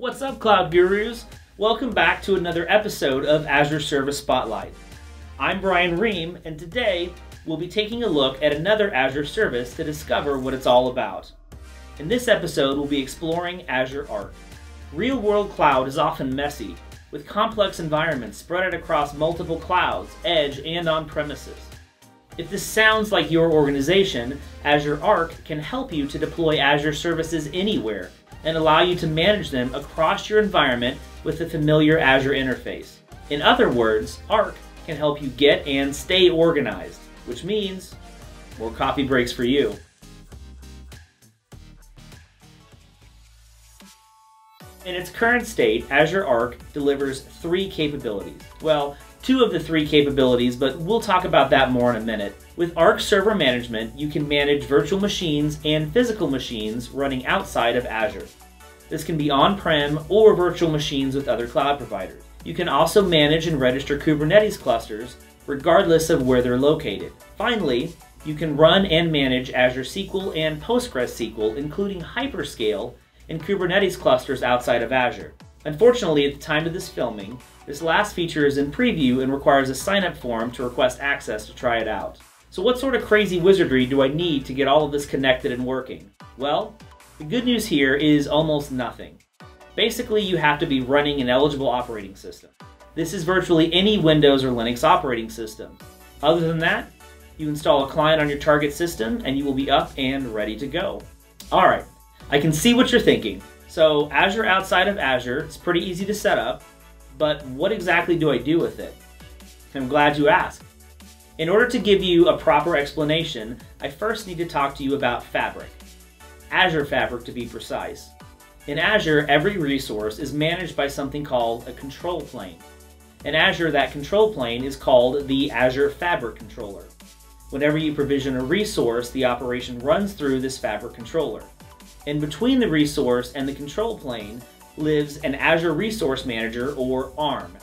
What's up, Cloud Gurus? Welcome back to another episode of Azure Service Spotlight. I'm Brian Roehm, and today we'll be taking a look at another Azure service to discover what it's all about. In this episode, we'll be exploring Azure Arc. Real world cloud is often messy, with complex environments spread out across multiple clouds, edge, and on premises. If this sounds like your organization, Azure Arc can help you to deploy Azure services anywhere and allow you to manage them across your environment with a familiar Azure interface. In other words, Arc can help you get and stay organized, which means more coffee breaks for you. In its current state, Azure Arc delivers three capabilities. Well, two of the three capabilities, but we'll talk about that more in a minute. With Arc Server Management, you can manage virtual machines and physical machines running outside of Azure. This can be on-prem or virtual machines with other cloud providers. You can also manage and register Kubernetes clusters regardless of where they're located. Finally, you can run and manage Azure SQL and PostgreSQL, including Hyperscale and Kubernetes clusters outside of Azure. Unfortunately, at the time of this filming, this last feature is in preview and requires a sign-up form to request access to try it out. So what sort of crazy wizardry do I need to get all of this connected and working? Well, the good news here is almost nothing. Basically, you have to be running an eligible operating system. This is virtually any Windows or Linux operating system. Other than that, you install a client on your target system and you will be up and ready to go. All right, I can see what you're thinking. So Azure outside of Azure, it's pretty easy to set up, but what exactly do I do with it? I'm glad you asked. In order to give you a proper explanation, I first need to talk to you about Fabric. Azure Fabric to be precise. In Azure, every resource is managed by something called a control plane. In Azure, that control plane is called the Azure Fabric Controller. Whenever you provision a resource, the operation runs through this Fabric Controller. In between the resource and the control plane lives an Azure Resource Manager, or ARM.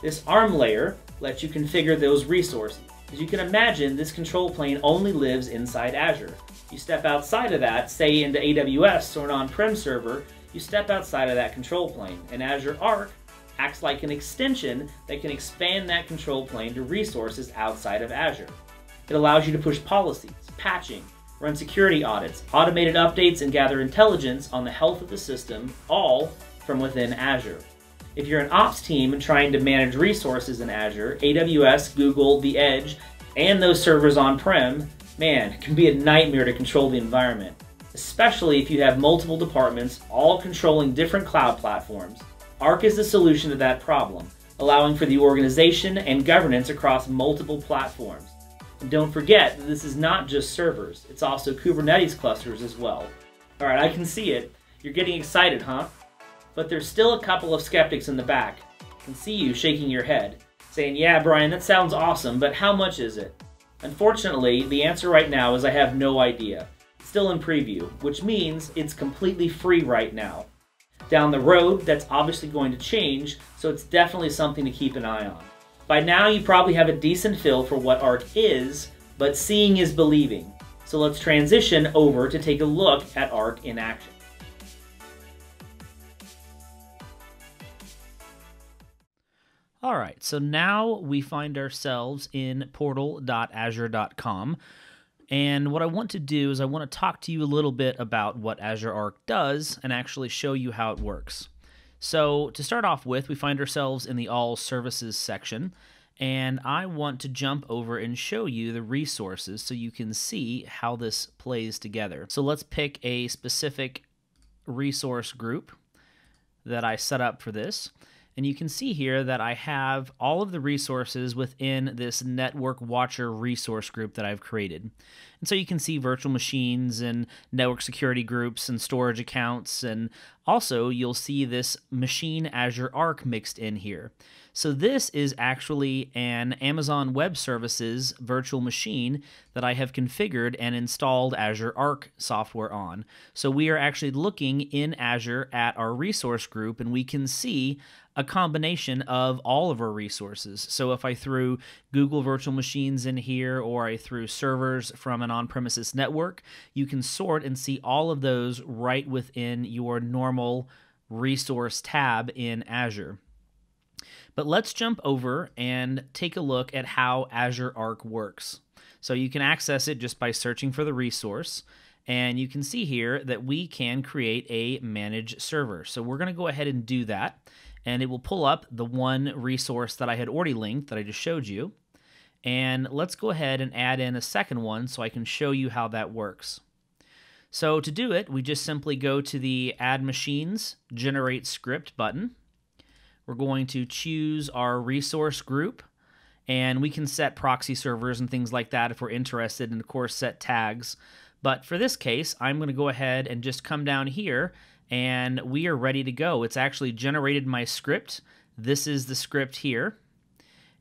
This ARM layer lets you configure those resources. As you can imagine, this control plane only lives inside Azure. You step outside of that, say into AWS or an on-prem server, you step outside of that control plane. And Azure Arc acts like an extension that can expand that control plane to resources outside of Azure. It allows you to push policies, patching, run security audits, automated updates, and gather intelligence on the health of the system, all from within Azure. If you're an ops team trying to manage resources in Azure, AWS, Google, the Edge, and those servers on-prem, man, it can be a nightmare to control the environment, especially if you have multiple departments all controlling different cloud platforms. Arc is the solution to that problem, allowing for the organization and governance across multiple platforms. And don't forget that this is not just servers, it's also Kubernetes clusters as well. Alright, I can see it. You're getting excited, huh? But there's still a couple of skeptics in the back. I can see you shaking your head, saying, yeah, Brian, that sounds awesome, but how much is it? Unfortunately, the answer right now is I have no idea. It's still in preview, which means it's completely free right now. Down the road, that's obviously going to change, so it's definitely something to keep an eye on. By now, you probably have a decent feel for what Arc is, but seeing is believing. So let's transition over to take a look at Arc in action. All right, so now we find ourselves in portal.azure.com. And what I want to do is I want to talk to you a little bit about what Azure Arc does and actually show you how it works. So to start off with, we find ourselves in the All Services section, and I want to jump over and show you the resources so you can see how this plays together. So let's pick a specific resource group that I set up for this. And you can see here that I have all of the resources within this Network Watcher resource group that I've created. And so you can see virtual machines and network security groups and storage accounts. And also you'll see this machine Azure Arc mixed in here. So this is actually an Amazon Web Services virtual machine that I have configured and installed Azure Arc software on. So we are actually looking in Azure at our resource group and we can see a combination of all of our resources. So if I threw Google virtual machines in here or I threw servers from an on-premises network, you can sort and see all of those right within your normal resource tab in Azure. But let's jump over and take a look at how Azure Arc works. So you can access it just by searching for the resource. And you can see here that we can create a managed server. So we're going to go ahead and do that. And it will pull up the one resource that I had already linked that I just showed you. And let's go ahead and add in a second one so I can show you how that works. So to do it, we just simply go to the Add Machines, Generate Script button. We're going to choose our resource group, and we can set proxy servers and things like that if we're interested, and of course set tags. But for this case, I'm going to go ahead and just come down here, and we are ready to go. It's actually generated my script. This is the script here.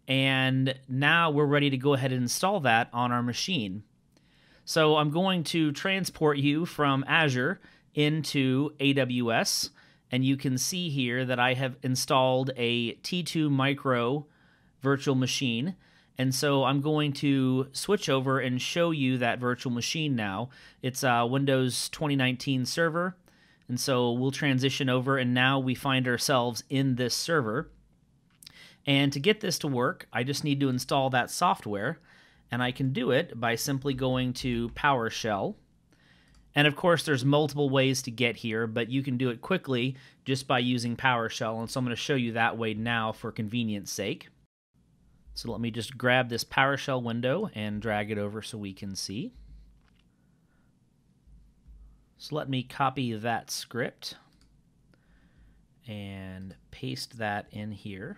And now we're ready to go ahead and install that on our machine. So I'm going to transport you from Azure into AWS, and you can see here that I have installed a T2 Micro virtual machine. And so I'm going to switch over and show you that virtual machine now. It's a Windows 2019 server. And so we'll transition over, and now we find ourselves in this server. And to get this to work, I just need to install that software and I can do it by simply going to PowerShell. And of course, there's multiple ways to get here, but you can do it quickly just by using PowerShell. And so I'm going to show you that way now for convenience sake. So let me just grab this PowerShell window and drag it over so we can see. So let me copy that script and paste that in here.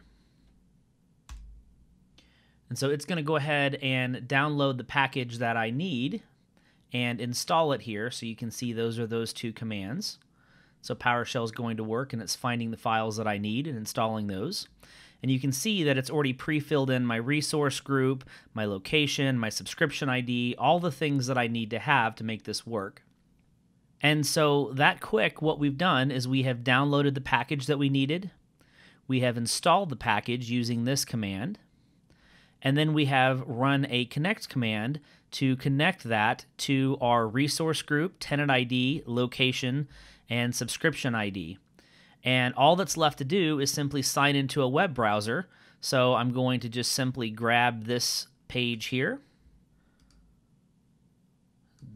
And so it's going to go ahead and download the package that I need and install it here. So you can see those are those two commands. So PowerShell is going to work and it's finding the files that I need and installing those. And you can see that it's already pre-filled in my resource group, my location, my subscription ID, all the things that I need to have to make this work. And so that quick, what we've done is we have downloaded the package that we needed. We have installed the package using this command. And then we have run a connect command to connect that to our resource group, tenant ID, location, and subscription ID. And all that's left to do is simply sign into a web browser. So I'm going to just simply grab this page here.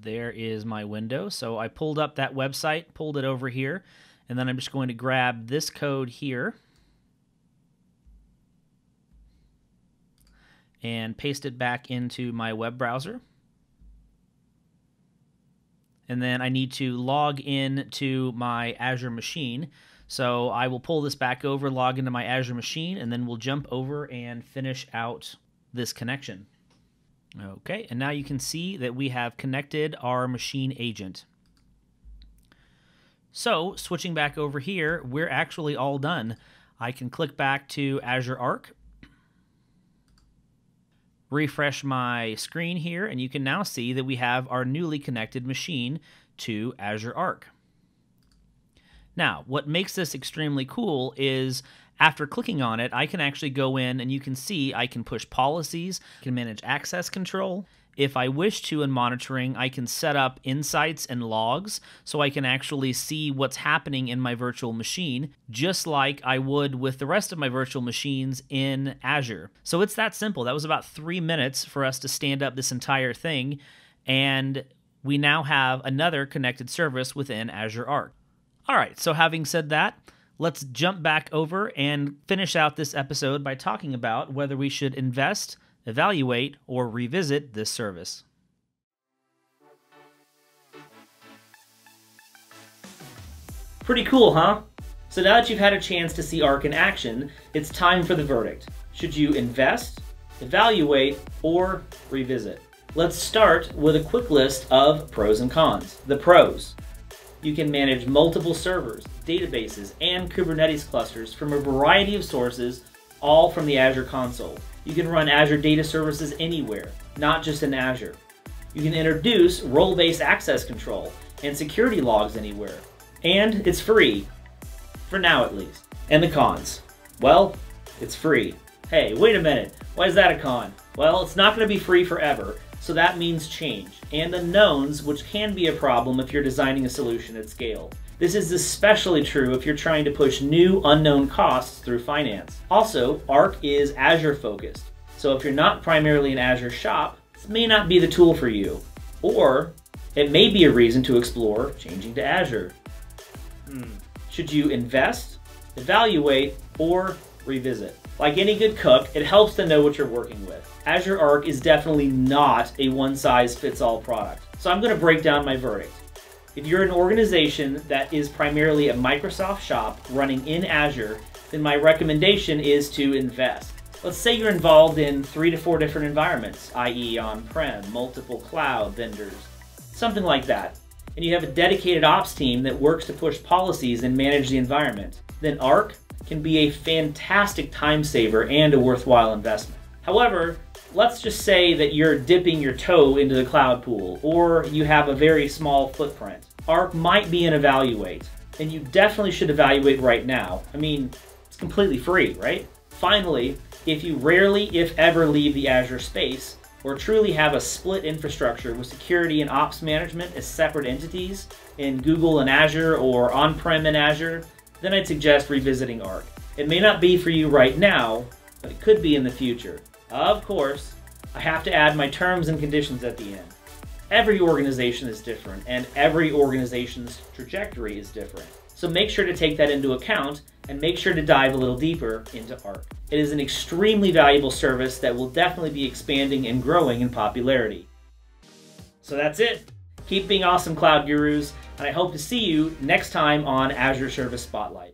There is my window. So I pulled up that website, pulled it over here, and then I'm just going to grab this code here and paste it back into my web browser. And then I need to log in to my Azure machine. So I will pull this back over, log into my Azure machine, and then we'll jump over and finish out this connection. Okay, and now you can see that we have connected our machine agent. So switching back over here, we're actually all done. I can click back to Azure Arc refresh my screen here, and you can now see that we have our newly connected machine to Azure Arc. Now, what makes this extremely cool is after clicking on it, I can actually go in and you can see I can push policies, can manage access control, if I wish to in monitoring, I can set up insights and logs so I can actually see what's happening in my virtual machine, just like I would with the rest of my virtual machines in Azure. So it's that simple. That was about three minutes for us to stand up this entire thing, and we now have another connected service within Azure Arc. All right, so having said that, let's jump back over and finish out this episode by talking about whether we should invest evaluate, or revisit this service. Pretty cool, huh? So now that you've had a chance to see ARC in action, it's time for the verdict. Should you invest, evaluate, or revisit? Let's start with a quick list of pros and cons. The pros. You can manage multiple servers, databases, and Kubernetes clusters from a variety of sources, all from the Azure console. You can run Azure Data Services anywhere, not just in Azure. You can introduce role-based access control and security logs anywhere. And it's free. For now, at least. And the cons. Well, it's free. Hey, wait a minute. Why is that a con? Well, it's not going to be free forever, so that means change, and unknowns, which can be a problem if you're designing a solution at scale. This is especially true if you're trying to push new unknown costs through finance. Also, Arc is Azure focused, so if you're not primarily an Azure shop, this may not be the tool for you. Or it may be a reason to explore changing to Azure. Hmm. Should you invest, evaluate, or revisit? Like any good cook, it helps to know what you're working with. Azure Arc is definitely not a one size fits all product. So I'm going to break down my verdict. If you're an organization that is primarily a Microsoft shop running in Azure, then my recommendation is to invest. Let's say you're involved in three to four different environments, i.e., on prem, multiple cloud vendors, something like that. And you have a dedicated ops team that works to push policies and manage the environment. Then Arc can be a fantastic time saver and a worthwhile investment. However, let's just say that you're dipping your toe into the cloud pool or you have a very small footprint. ARC might be an evaluate, and you definitely should evaluate right now. I mean, it's completely free, right? Finally, if you rarely, if ever, leave the Azure space, or truly have a split infrastructure with security and ops management as separate entities in Google and Azure or on-prem in Azure, then I'd suggest revisiting Arc. It may not be for you right now, but it could be in the future. Of course, I have to add my terms and conditions at the end. Every organization is different, and every organization's trajectory is different. So make sure to take that into account and make sure to dive a little deeper into ARC. It is an extremely valuable service that will definitely be expanding and growing in popularity. So that's it. Keep being awesome, Cloud Gurus, and I hope to see you next time on Azure Service Spotlight.